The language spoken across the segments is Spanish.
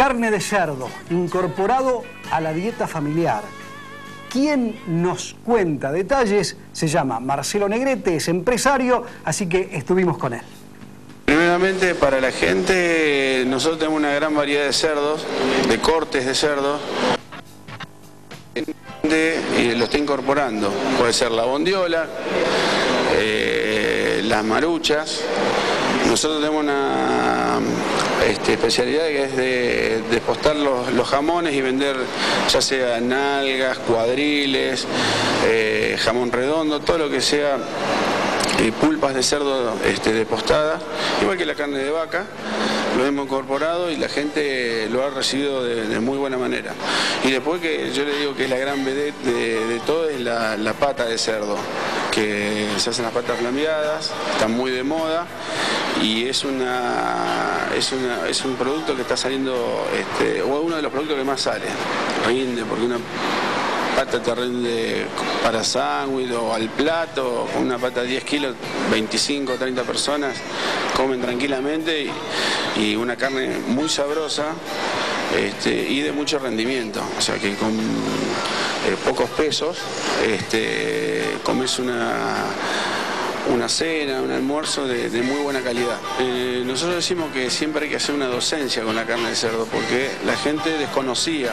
Carne de cerdo, incorporado a la dieta familiar. Quien nos cuenta detalles se llama Marcelo Negrete, es empresario, así que estuvimos con él. Primeramente para la gente, nosotros tenemos una gran variedad de cerdos, de cortes de cerdos, y lo está incorporando. Puede ser la bondiola, eh, las maruchas. Nosotros tenemos una este, especialidad que es de despostar los, jamones y vender ya sea nalgas, cuadriles, eh, jamón redondo, todo lo que sea eh, pulpas de cerdo este, depostada, igual que la carne de vaca, lo hemos incorporado y la gente lo ha recibido de, muy buena manera. Y después que yo le digo que es la gran vedette de, todo es la, pata de cerdo, que se hacen las patas flambeadas, están muy de moda y es una es, un producto que está saliendo este, o uno de los productos que más sale rinde porque una pata te rinde para sándwich o al plato, una pata de 10 kilos, 25 o 30 personas comen tranquilamente y, una carne muy sabrosa este, y de mucho rendimiento. O sea que con eh, pocos pesos este, comes una una cena, un almuerzo de, muy buena calidad. Eh, nosotros decimos que siempre hay que hacer una docencia con la carne de cerdo porque la gente desconocía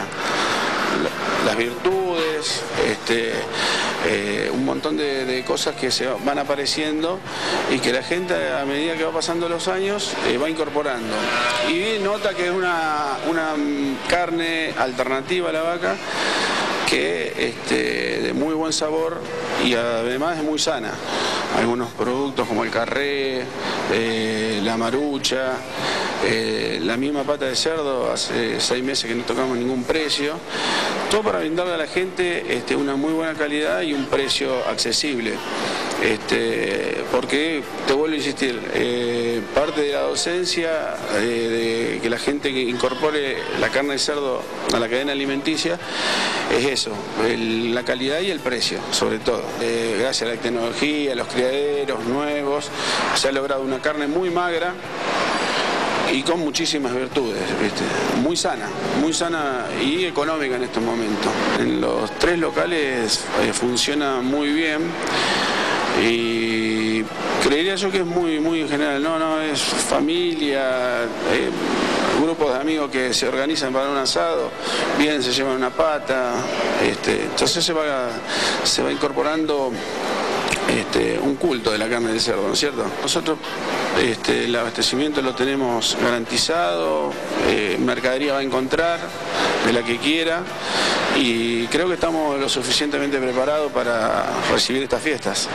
las virtudes, este, eh, un montón de, cosas que se van apareciendo y que la gente a medida que va pasando los años eh, va incorporando. Y nota que es una, una carne alternativa a la vaca que este, de muy buen sabor y además es muy sana. Algunos productos como el carré, eh, la marucha, eh, la misma pata de cerdo, hace seis meses que no tocamos ningún precio. Todo para brindarle a la gente este, una muy buena calidad y un precio accesible. Este, porque, te vuelvo a insistir, eh, parte de la docencia, de que la gente incorpore la carne de cerdo a la cadena alimenticia, es eso, la calidad y el precio, sobre todo. Eh, gracias a la tecnología, a los criaderos nuevos, se ha logrado una carne muy magra y con muchísimas virtudes, muy sana, muy sana y económica en estos momentos. En los tres locales eh, funciona muy bien y creería yo que es muy, muy en general, no, no, es familia. Eh, grupos de amigos que se organizan para un asado, vienen, se llevan una pata, este, entonces se va, se va incorporando este, un culto de la carne de cerdo, ¿no es cierto? Nosotros este, el abastecimiento lo tenemos garantizado, eh, mercadería va a encontrar de la que quiera y creo que estamos lo suficientemente preparados para recibir estas fiestas.